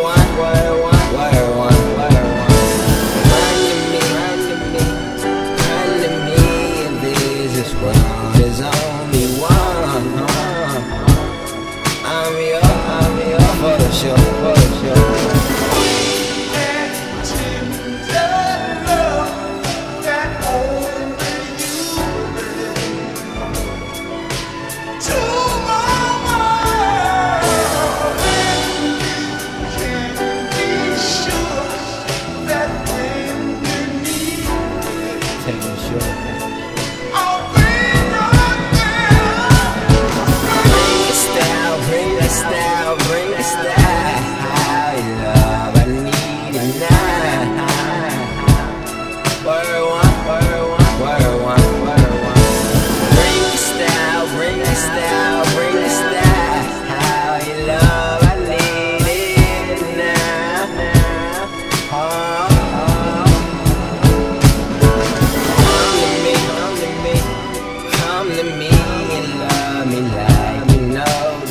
wire, Why? wire, wire, wire. To me, love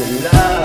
love.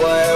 Well.